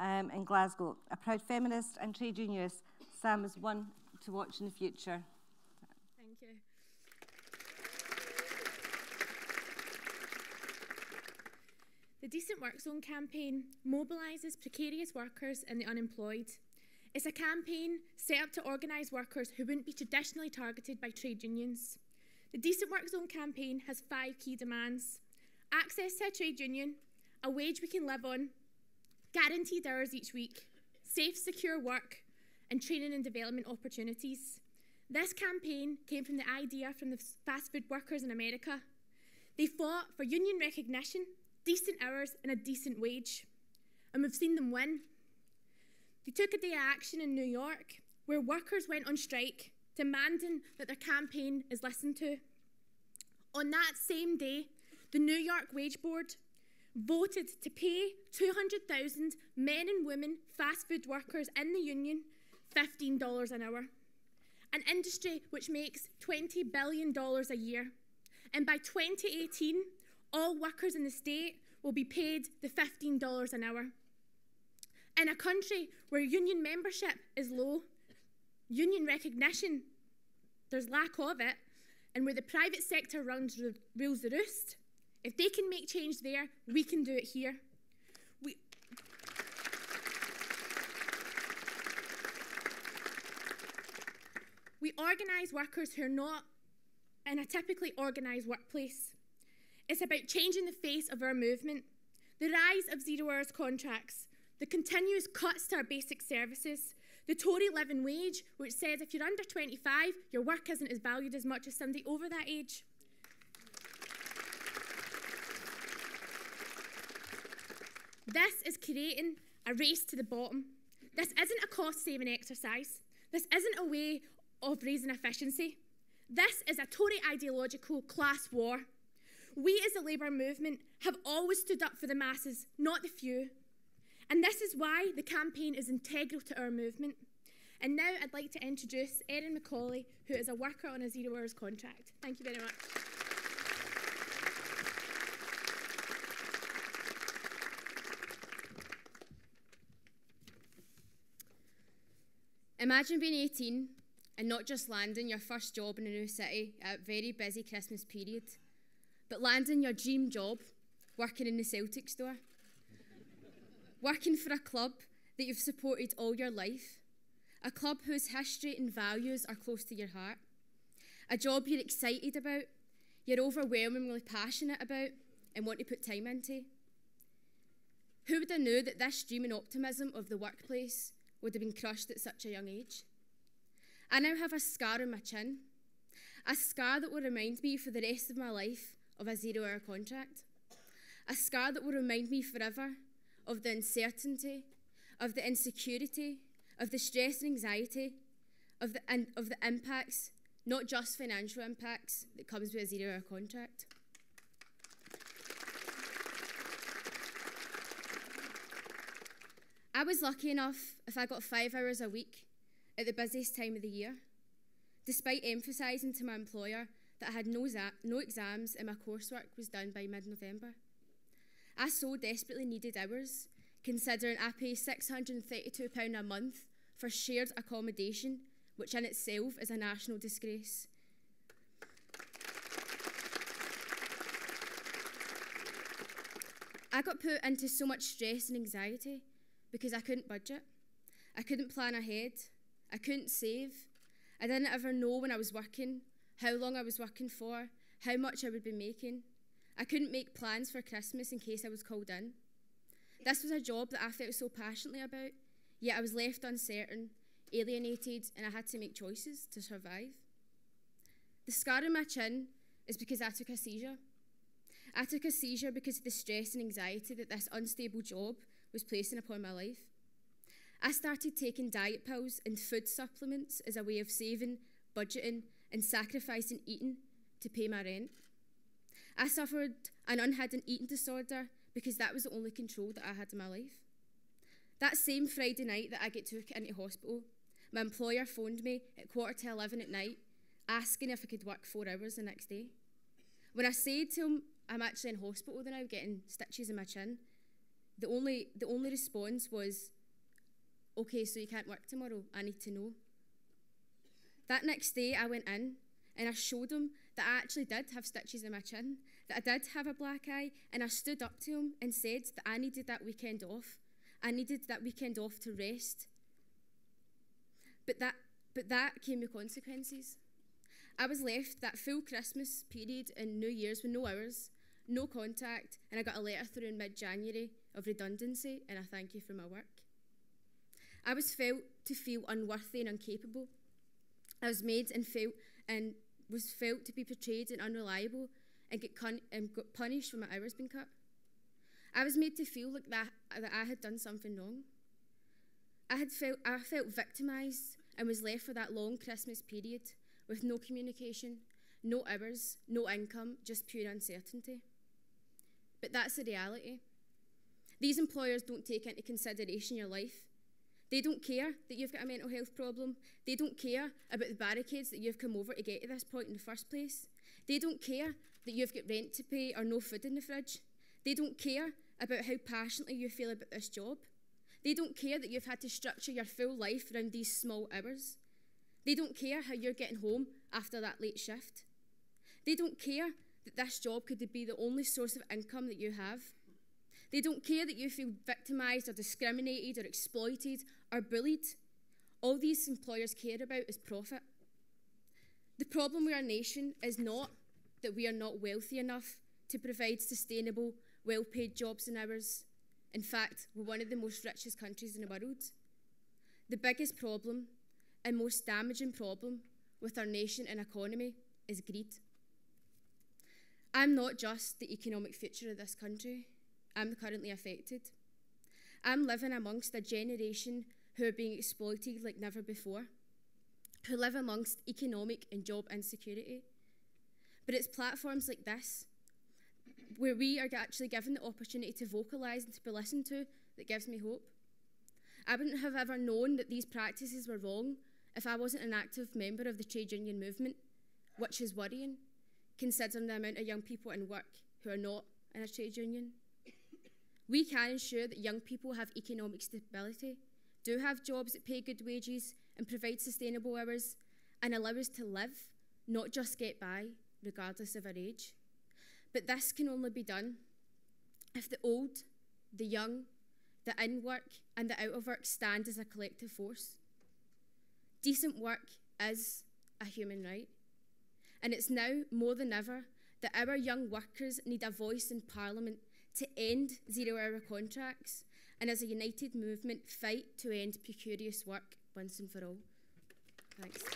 um, in Glasgow. A proud feminist and trade unionist, Sam is one to watch in the future. Thank you. The Decent Work Zone campaign mobilises precarious workers and the unemployed. It's a campaign set up to organise workers who wouldn't be traditionally targeted by trade unions. The Decent Work Zone campaign has five key demands access to a trade union, a wage we can live on, guaranteed hours each week, safe, secure work, and training and development opportunities. This campaign came from the idea from the fast food workers in America. They fought for union recognition, decent hours, and a decent wage. And we've seen them win. They took a day of action in New York where workers went on strike, demanding that their campaign is listened to. On that same day, the New York Wage Board voted to pay 200,000 men and women fast food workers in the union $15 an hour, an industry which makes $20 billion a year. And by 2018, all workers in the state will be paid the $15 an hour. In a country where union membership is low, union recognition, there's lack of it, and where the private sector runs, rules the roost, if they can make change there, we can do it here. We, we organise workers who are not in a typically organised workplace. It's about changing the face of our movement, the rise of zero hours contracts, the continuous cuts to our basic services, the Tory living wage, which says if you're under 25, your work isn't as valued as much as somebody over that age. This is creating a race to the bottom. This isn't a cost saving exercise. This isn't a way of raising efficiency. This is a Tory ideological class war. We as the Labour movement have always stood up for the masses, not the few. And this is why the campaign is integral to our movement. And now I'd like to introduce Erin Macaulay, who is a worker on a zero hours contract. Thank you very much. Imagine being 18 and not just landing your first job in a new city at a very busy Christmas period, but landing your dream job working in the Celtic store. working for a club that you've supported all your life, a club whose history and values are close to your heart, a job you're excited about, you're overwhelmingly passionate about, and want to put time into. Who would have known that this dream and optimism of the workplace would have been crushed at such a young age. I now have a scar on my chin, a scar that will remind me for the rest of my life of a zero hour contract, a scar that will remind me forever of the uncertainty, of the insecurity, of the stress and anxiety, of the, and of the impacts, not just financial impacts, that comes with a zero hour contract. I was lucky enough if I got five hours a week at the busiest time of the year, despite emphasising to my employer that I had no, no exams and my coursework was done by mid November. I so desperately needed hours, considering I pay £632 a month for shared accommodation, which in itself is a national disgrace. I got put into so much stress and anxiety because I couldn't budget. I couldn't plan ahead. I couldn't save. I didn't ever know when I was working, how long I was working for, how much I would be making. I couldn't make plans for Christmas in case I was called in. This was a job that I felt so passionately about, yet I was left uncertain, alienated, and I had to make choices to survive. The scar on my chin is because I took a seizure. I took a seizure because of the stress and anxiety that this unstable job was placing upon my life. I started taking diet pills and food supplements as a way of saving, budgeting, and sacrificing eating to pay my rent. I suffered an unhidden eating disorder because that was the only control that I had in my life. That same Friday night that I get took into hospital, my employer phoned me at quarter to 11 at night asking if I could work four hours the next day. When I said to him, I'm actually in hospital now getting stitches in my chin, the only, the only response was, okay, so you can't work tomorrow. I need to know. That next day, I went in and I showed him that I actually did have stitches in my chin, that I did have a black eye, and I stood up to him and said that I needed that weekend off. I needed that weekend off to rest. But that, but that came with consequences. I was left that full Christmas period and New Year's with no hours, no contact, and I got a letter through in mid January of redundancy and I thank you for my work. I was felt to feel unworthy and incapable. I was made and felt and was felt to be portrayed and unreliable and get and got punished for my hours being cut. I was made to feel like that, that I had done something wrong. I had felt I felt victimized and was left for that long Christmas period with no communication, no hours, no income, just pure uncertainty. But that's the reality. These employers don't take into consideration your life. They don't care that you've got a mental health problem. They don't care about the barricades that you've come over to get to this point in the first place. They don't care that you've got rent to pay or no food in the fridge. They don't care about how passionately you feel about this job. They don't care that you've had to structure your full life around these small hours. They don't care how you're getting home after that late shift. They don't care that this job could be the only source of income that you have. They don't care that you feel victimised or discriminated or exploited or bullied. All these employers care about is profit. The problem with our nation is not that we are not wealthy enough to provide sustainable, well paid jobs and hours. In fact, we're one of the most richest countries in the world. The biggest problem and most damaging problem with our nation and economy is greed. I'm not just the economic future of this country, I'm currently affected. I'm living amongst a generation who are being exploited like never before, who live amongst economic and job insecurity. But it's platforms like this, where we are actually given the opportunity to vocalise and to be listened to, that gives me hope. I wouldn't have ever known that these practices were wrong if I wasn't an active member of the trade union movement, which is worrying, considering the amount of young people in work who are not in a trade union. We can ensure that young people have economic stability, do have jobs that pay good wages and provide sustainable hours, and allow us to live, not just get by, regardless of our age. But this can only be done if the old, the young, the in work, and the out of work stand as a collective force. Decent work is a human right. And it's now more than ever that our young workers need a voice in Parliament to end zero hour contracts and as a united movement fight to end precarious work once and for all. Thanks.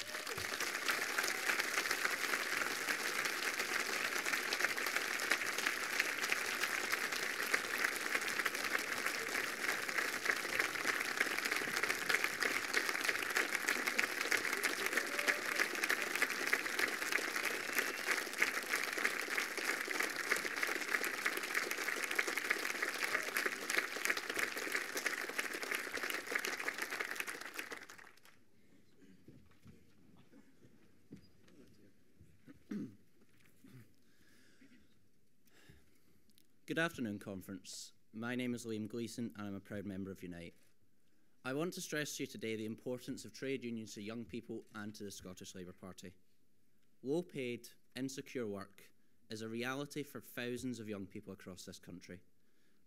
Good afternoon, Conference. My name is Liam Gleeson and I'm a proud member of Unite. I want to stress to you today the importance of trade unions to young people and to the Scottish Labour Party. Low paid, insecure work is a reality for thousands of young people across this country.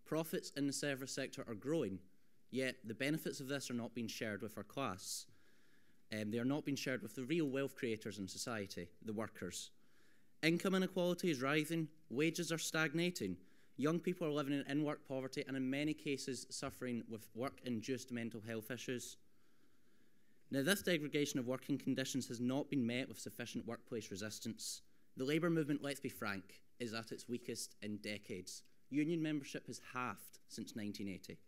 Profits in the service sector are growing, yet the benefits of this are not being shared with our class. Um, they are not being shared with the real wealth creators in society, the workers. Income inequality is rising, wages are stagnating, Young people are living in in work poverty and, in many cases, suffering with work induced mental health issues. Now, this degradation of working conditions has not been met with sufficient workplace resistance. The labour movement, let's be frank, is at its weakest in decades. Union membership has halved since 1980.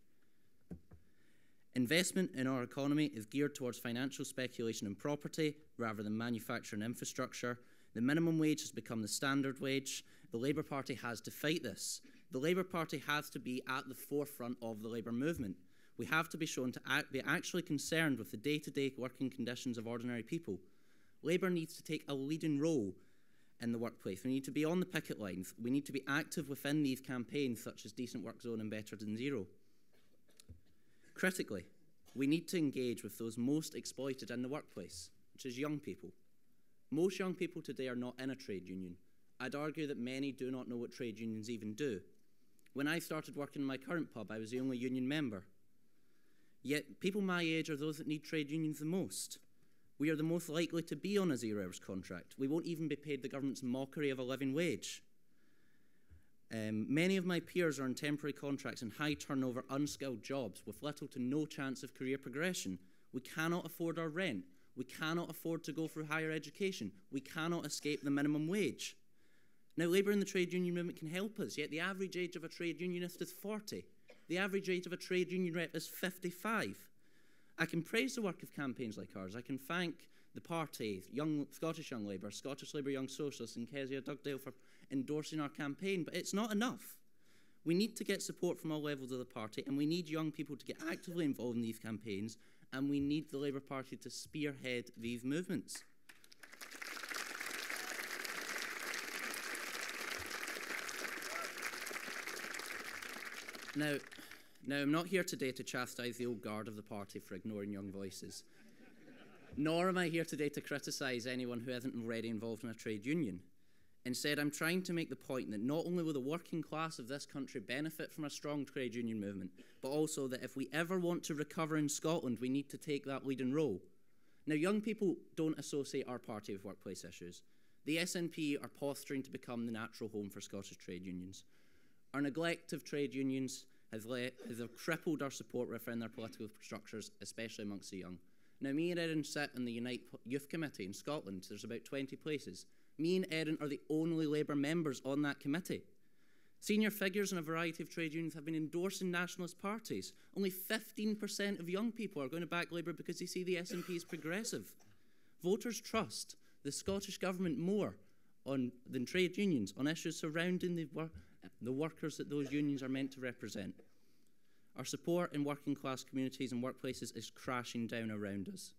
Investment in our economy is geared towards financial speculation and property rather than manufacturing infrastructure. The minimum wage has become the standard wage. The Labour Party has to fight this the Labour Party has to be at the forefront of the Labour movement. We have to be shown to act, be actually concerned with the day to day working conditions of ordinary people. Labour needs to take a leading role in the workplace. We need to be on the picket lines. We need to be active within these campaigns, such as Decent Work Zone and Better Than Zero. Critically, we need to engage with those most exploited in the workplace, which is young people. Most young people today are not in a trade union. I'd argue that many do not know what trade unions even do. When I started working in my current pub, I was the only union member. Yet, people my age are those that need trade unions the most. We are the most likely to be on a zero hours contract. We won't even be paid the government's mockery of a living wage. Um, many of my peers are on temporary contracts in high turnover, unskilled jobs with little to no chance of career progression. We cannot afford our rent. We cannot afford to go through higher education. We cannot escape the minimum wage. Now, Labour and the trade union movement can help us, yet the average age of a trade unionist is 40. The average age of a trade union rep is 55. I can praise the work of campaigns like ours. I can thank the party, Young, Scottish Young Labour, Scottish Labour Young Socialists, and Kezia Dugdale for endorsing our campaign, but it's not enough. We need to get support from all levels of the party, and we need young people to get actively involved in these campaigns, and we need the Labour Party to spearhead these movements. Now, now, I'm not here today to chastise the old guard of the party for ignoring young voices. Nor am I here today to criticise anyone who isn't already involved in a trade union. Instead, I'm trying to make the point that not only will the working class of this country benefit from a strong trade union movement, but also that if we ever want to recover in Scotland, we need to take that leading role. Now, young people don't associate our party with workplace issues. The SNP are posturing to become the natural home for Scottish trade unions. Our neglect of trade unions has, has crippled our support within their political structures, especially amongst the young. Now, me and Erin sit in the Unite Youth Committee in Scotland. There's about 20 places. Me and Erin are the only Labour members on that committee. Senior figures in a variety of trade unions have been endorsing nationalist parties. Only 15% of young people are going to back Labour because they see the SNP as progressive. Voters trust the Scottish Government more on, than trade unions on issues surrounding the, the workers that those unions are meant to represent. Our support in working class communities and workplaces is crashing down around us.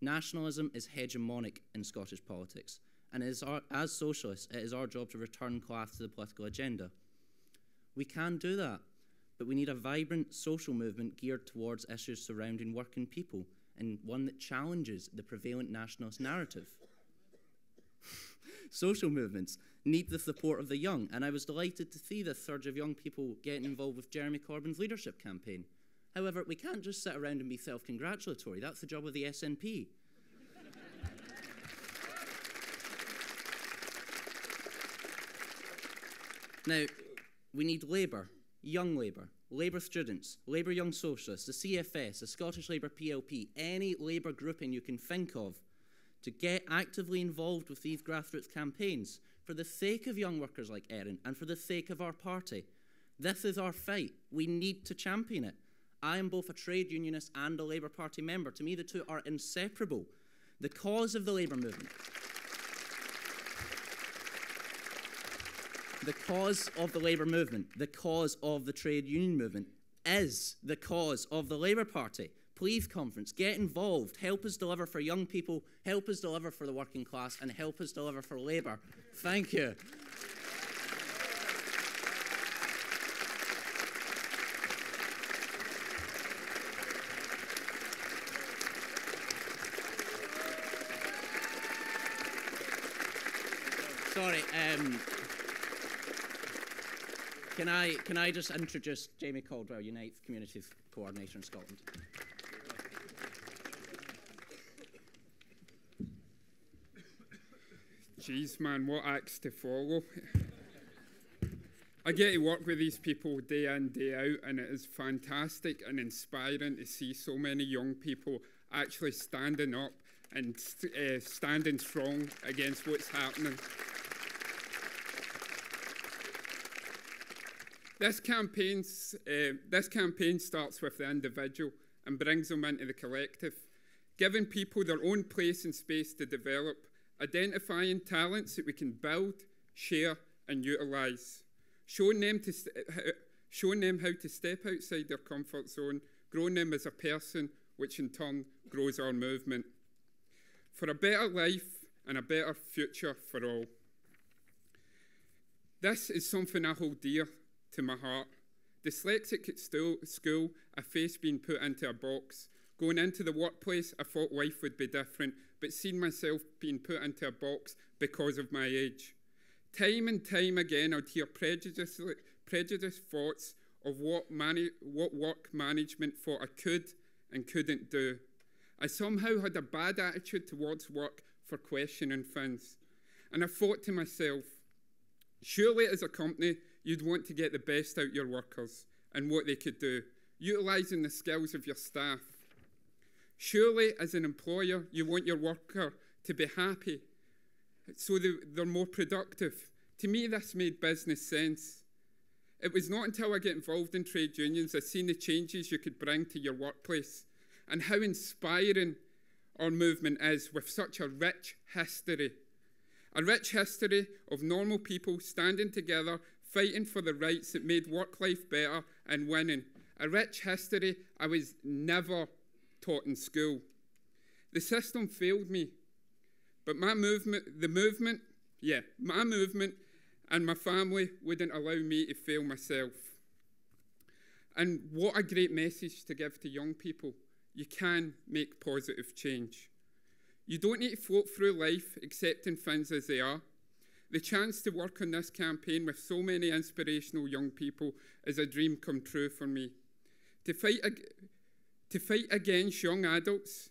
Nationalism is hegemonic in Scottish politics, and our, as socialists, it is our job to return class to the political agenda. We can do that, but we need a vibrant social movement geared towards issues surrounding working people and one that challenges the prevalent nationalist narrative. social movements need the support of the young, and I was delighted to see this surge of young people getting involved with Jeremy Corbyn's leadership campaign. However, we can't just sit around and be self congratulatory. That's the job of the SNP. now, we need Labour, young Labour, Labour students, Labour Young Socialists, the CFS, the Scottish Labour PLP, any Labour grouping you can think of to get actively involved with these grassroots campaigns for the sake of young workers like Erin and for the sake of our party. This is our fight. We need to champion it. I am both a trade unionist and a Labour Party member. To me, the two are inseparable. The cause of the Labour movement. The cause of the Labour movement, the cause of the trade union movement, is the cause of the Labour Party. Please, conference, get involved. Help us deliver for young people, help us deliver for the working class, and help us deliver for Labour. Thank you. Sorry, um, can I, can I just introduce Jamie Caldwell, Unite Communities Coordinator in Scotland? Jeez, man, what acts to follow? I get to work with these people day in, day out, and it is fantastic and inspiring to see so many young people actually standing up and uh, standing strong against what's happening. This, uh, this campaign starts with the individual and brings them into the collective, giving people their own place and space to develop identifying talents that we can build, share, and utilise, showing them, to showing them how to step outside their comfort zone, growing them as a person, which in turn grows our movement. For a better life and a better future for all. This is something I hold dear to my heart. Dyslexic at school, a face being put into a box. Going into the workplace, I thought life would be different, but seeing myself being put into a box because of my age. Time and time again, I'd hear prejudiced, thoughts of what, what work management thought I could and couldn't do. I somehow had a bad attitude towards work for questioning things. And I thought to myself, surely as a company, you'd want to get the best out your workers and what they could do, utilising the skills of your staff. Surely, as an employer, you want your worker to be happy so they're more productive. To me, this made business sense. It was not until I got involved in trade unions I seen the changes you could bring to your workplace and how inspiring our movement is with such a rich history. A rich history of normal people standing together, fighting for the rights that made work life better and winning. A rich history I was never taught in school. The system failed me, but my movement, the movement, yeah, my movement and my family wouldn't allow me to fail myself. And what a great message to give to young people. You can make positive change. You don't need to float through life accepting things as they are. The chance to work on this campaign with so many inspirational young people is a dream come true for me. To fight, to fight against young adults,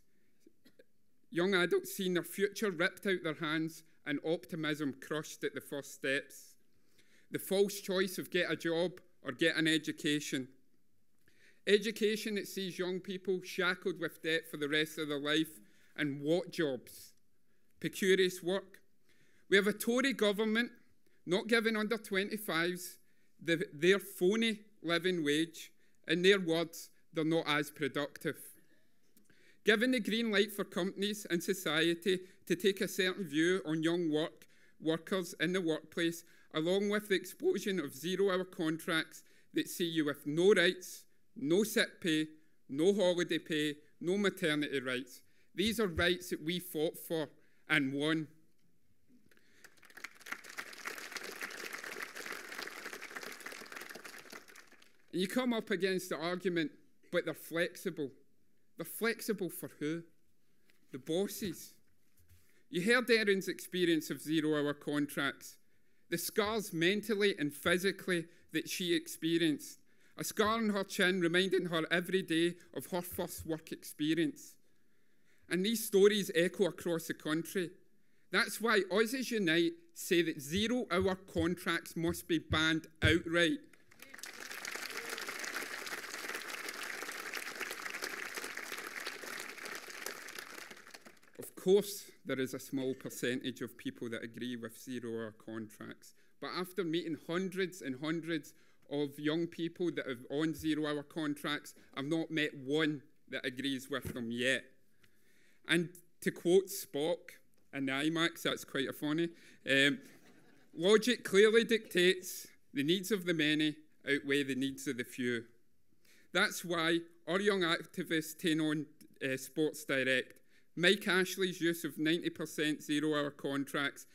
young adults seeing their future ripped out their hands and optimism crushed at the first steps. The false choice of get a job or get an education. Education that sees young people shackled with debt for the rest of their life and what jobs? Precarious work. We have a Tory government not giving under 25s the, their phony living wage. In their words, they're not as productive. Given the green light for companies and society to take a certain view on young work, workers in the workplace, along with the explosion of zero hour contracts that see you with no rights, no sick pay, no holiday pay, no maternity rights, these are rights that we fought for and won. And you come up against the argument, but they're flexible. They're flexible for who? The bosses. You heard Erin's experience of zero hour contracts, the scars mentally and physically that she experienced, a scar on her chin reminding her every day of her first work experience. And these stories echo across the country. That's why Aussies Unite say that zero hour contracts must be banned outright. Course, there is a small percentage of people that agree with zero hour contracts. But after meeting hundreds and hundreds of young people that are on zero hour contracts, I've not met one that agrees with them yet. And to quote Spock the IMAX, that's quite a funny. Um, logic clearly dictates the needs of the many outweigh the needs of the few. That's why our young activists take on uh, Sports Direct. Mike Ashley's use of 90% zero hour contracts,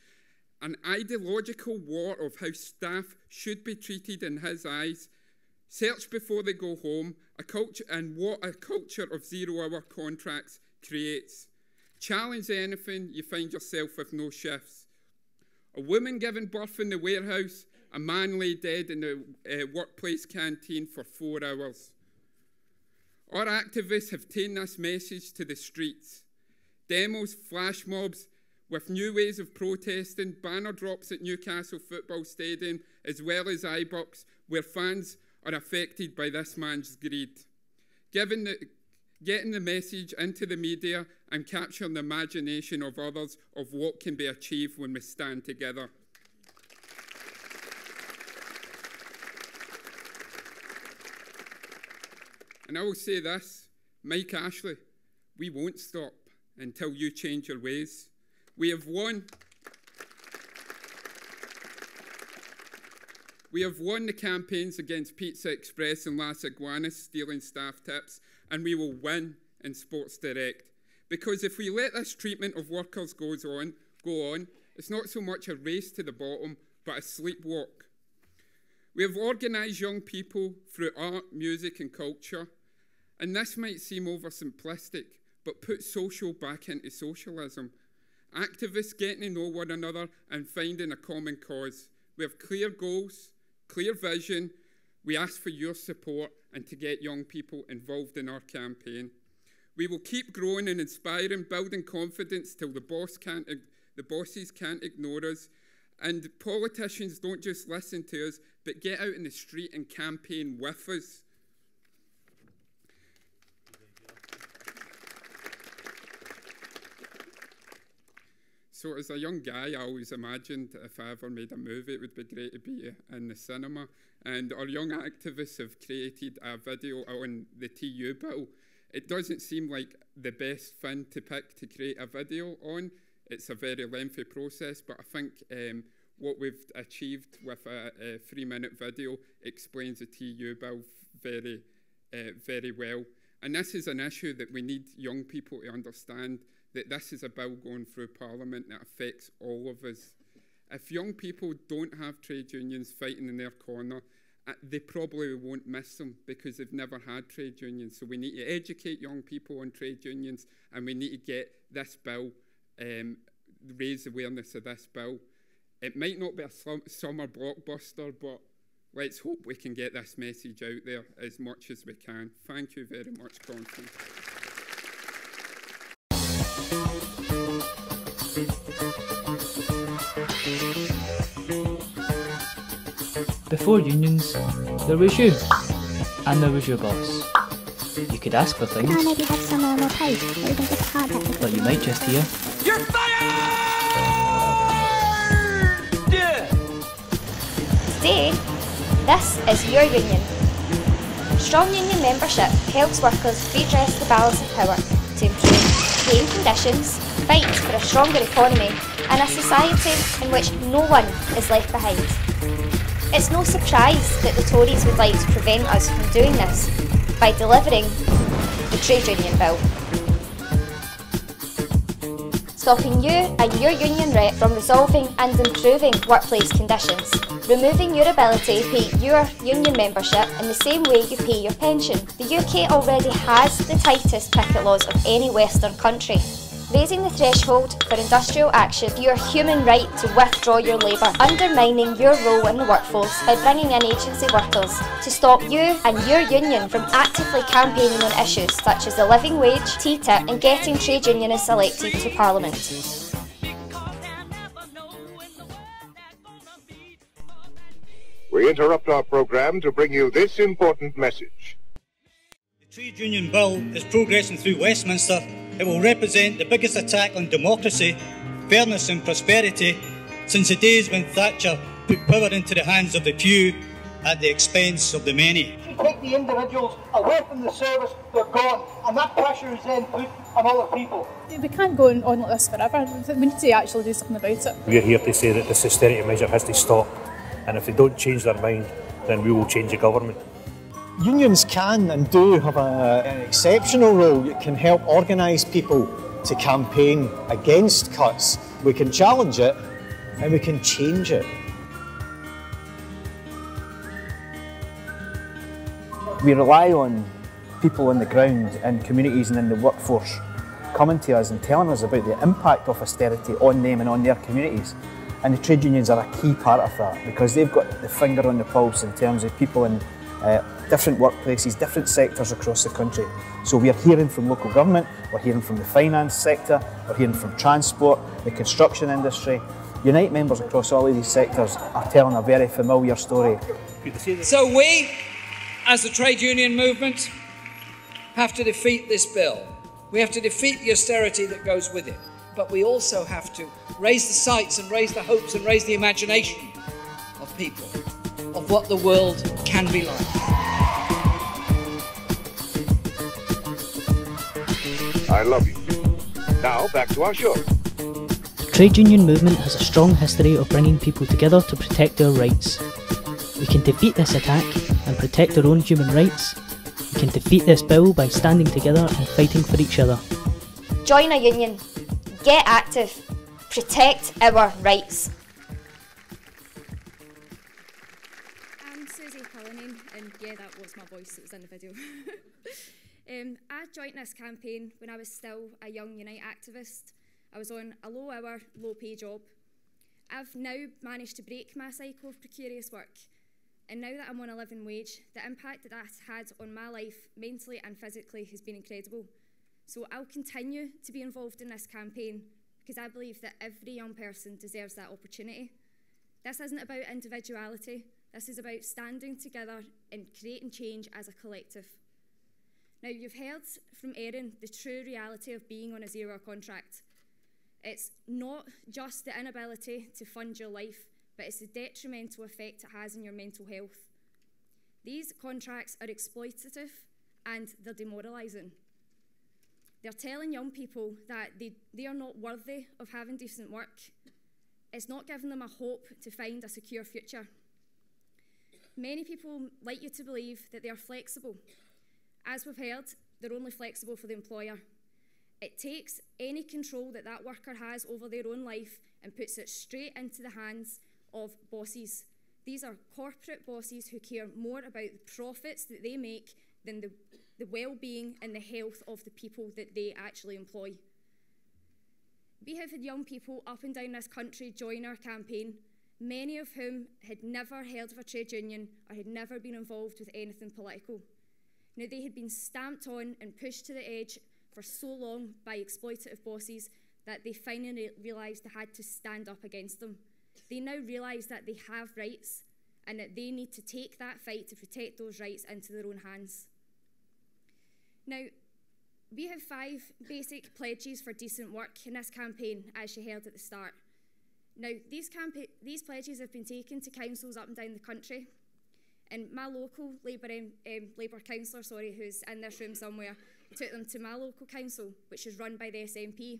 an ideological war of how staff should be treated in his eyes, search before they go home, a culture, and what a culture of zero hour contracts creates. Challenge anything, you find yourself with no shifts. A woman giving birth in the warehouse, a man lay dead in the uh, workplace canteen for four hours. Our activists have taken this message to the streets. Demos, flash mobs, with new ways of protesting, banner drops at Newcastle Football Stadium, as well as Ibrox, where fans are affected by this man's greed. Given the, getting the message into the media and capturing the imagination of others of what can be achieved when we stand together. And I will say this Mike Ashley, we won't stop until you change your ways. We have won. We have won the campaigns against Pizza Express and Las Iguanas stealing staff tips, and we will win in Sports Direct. Because if we let this treatment of workers goes on, go on, it's not so much a race to the bottom, but a sleepwalk. We have organised young people through art, music, and culture. And this might seem oversimplistic, but put social back into socialism. Activists getting to know one another and finding a common cause. We have clear goals, clear vision. We ask for your support and to get young people involved in our campaign. We will keep growing and inspiring, building confidence till the, boss can't, the bosses can't ignore us. And politicians don't just listen to us, but get out in the street and campaign with us. So, as a young guy, I always imagined if I ever made a movie, it would be great to be in the cinema. And our young activists have created a video on the TU bill. It doesn't seem like the best thing to pick to create a video on. It's a very lengthy process, but I think um, what we've achieved with a, a three minute video explains the TU bill very, uh, very well. And this is an issue that we need young people to understand that this is a bill going through Parliament that affects all of us. If young people don't have trade unions fighting in their corner, uh, they probably won't miss them because they've never had trade unions. So we need to educate young people on trade unions and we need to get this bill, um, raise awareness of this bill. It might not be a summer blockbuster, but let's hope we can get this message out there as much as we can. Thank you very much, Constance. Before unions, there was you, and there was your boss. You could ask for things. Can I maybe have some uh, more pay? But you might just hear. You're fired! Today, this is your union. Strong union membership helps workers redress the balance of power to improve paying conditions, fight for a stronger economy, and a society in which no one is left behind. It's no surprise that the Tories would like to prevent us from doing this by delivering the Trade Union Bill. Stopping you and your union rep from resolving and improving workplace conditions. Removing your ability to pay your union membership in the same way you pay your pension. The UK already has the tightest picket laws of any Western country raising the threshold for industrial action, your human right to withdraw your labour, undermining your role in the workforce by bringing in agency workers to stop you and your union from actively campaigning on issues such as the living wage, TTIP and getting trade unionists elected to Parliament. We interrupt our programme to bring you this important message. The trade union bill is progressing through Westminster it will represent the biggest attack on democracy, fairness and prosperity since the days when Thatcher put power into the hands of the few at the expense of the many. If you take the individuals away from the service, they're gone, and that pressure is then put on other people. We can't go on like this forever. We need to actually do something about it. We're here to say that this austerity measure has to stop, and if they don't change their mind, then we will change the government. Unions can and do have a, an exceptional role. It can help organise people to campaign against cuts. We can challenge it and we can change it. We rely on people on the ground in communities and in the workforce coming to us and telling us about the impact of austerity on them and on their communities. And the trade unions are a key part of that because they've got the finger on the pulse in terms of people in uh, different workplaces, different sectors across the country. So we are hearing from local government, we're hearing from the finance sector, we're hearing from transport, the construction industry. Unite members across all of these sectors are telling a very familiar story. So we, as the trade union movement, have to defeat this bill. We have to defeat the austerity that goes with it. But we also have to raise the sights and raise the hopes and raise the imagination of people of what the world can be like. I love you. Now back to our show. The trade union movement has a strong history of bringing people together to protect their rights. We can defeat this attack and protect our own human rights. We can defeat this bill by standing together and fighting for each other. Join a union. Get active. Protect our rights. voice that was in the video. um, I joined this campaign when I was still a young Unite activist. I was on a low hour, low pay job. I've now managed to break my cycle of precarious work and now that I'm on a living wage, the impact that that's had on my life mentally and physically has been incredible. So I'll continue to be involved in this campaign because I believe that every young person deserves that opportunity. This isn't about individuality. This is about standing together and creating change as a collective. Now, you've heard from Erin the true reality of being on a zero contract. It's not just the inability to fund your life, but it's the detrimental effect it has on your mental health. These contracts are exploitative and they're demoralising. They're telling young people that they, they are not worthy of having decent work. It's not giving them a hope to find a secure future. Many people like you to believe that they are flexible. As we've heard, they're only flexible for the employer. It takes any control that that worker has over their own life and puts it straight into the hands of bosses. These are corporate bosses who care more about the profits that they make than the, the well being and the health of the people that they actually employ. We have had young people up and down this country join our campaign, many of whom had never heard of a trade union or had never been involved with anything political. Now, they had been stamped on and pushed to the edge for so long by exploitative bosses that they finally realised they had to stand up against them. They now realise that they have rights and that they need to take that fight to protect those rights into their own hands. Now, we have five basic pledges for decent work in this campaign, as you heard at the start. Now, these, these pledges have been taken to councils up and down the country, and my local Labour, um, um, Labour councillor, sorry, who's in this room somewhere, took them to my local council, which is run by the SNP.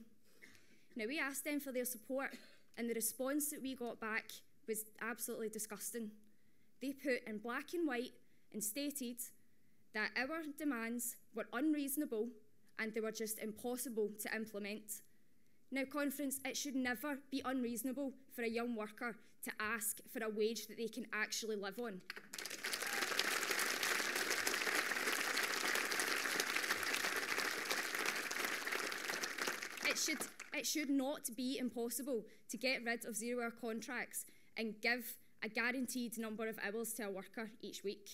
Now, we asked them for their support, and the response that we got back was absolutely disgusting. They put in black and white and stated that our demands were unreasonable and they were just impossible to implement. Now, conference, it should never be unreasonable for a young worker to ask for a wage that they can actually live on. It should, it should not be impossible to get rid of zero hour contracts and give a guaranteed number of hours to a worker each week.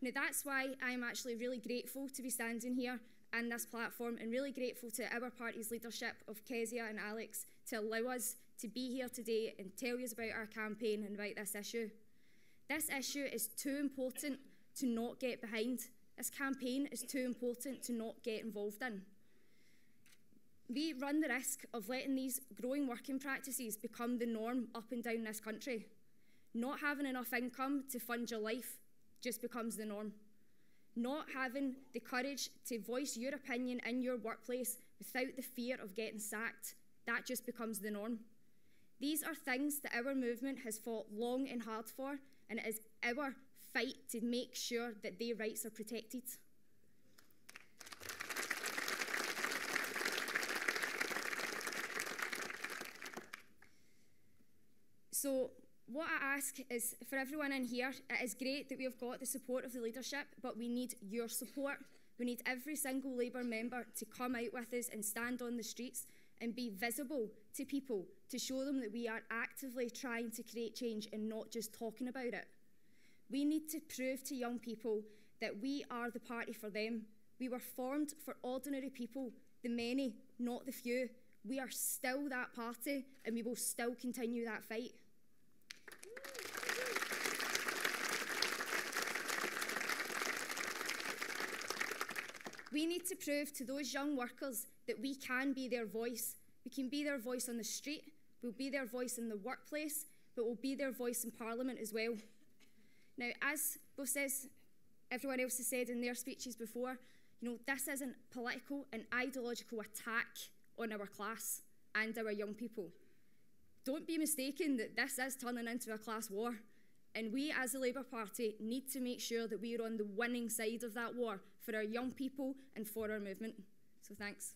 Now, that's why I'm actually really grateful to be standing here and this platform and really grateful to our party's leadership of Kezia and Alex to allow us to be here today and tell you about our campaign and about this issue. This issue is too important to not get behind. This campaign is too important to not get involved in we run the risk of letting these growing working practices become the norm up and down this country. Not having enough income to fund your life just becomes the norm. Not having the courage to voice your opinion in your workplace without the fear of getting sacked, that just becomes the norm. These are things that our movement has fought long and hard for, and it is our fight to make sure that their rights are protected. So what I ask is for everyone in here, it is great that we have got the support of the leadership, but we need your support. We need every single Labour member to come out with us and stand on the streets and be visible to people to show them that we are actively trying to create change and not just talking about it. We need to prove to young people that we are the party for them. We were formed for ordinary people, the many, not the few. We are still that party and we will still continue that fight. We need to prove to those young workers that we can be their voice. We can be their voice on the street, we'll be their voice in the workplace, but we'll be their voice in Parliament as well. Now, as both says, everyone else has said in their speeches before, you know, this isn't political and ideological attack on our class and our young people. Don't be mistaken that this is turning into a class war. And we, as the Labour Party, need to make sure that we are on the winning side of that war for our young people and for our movement. So thanks.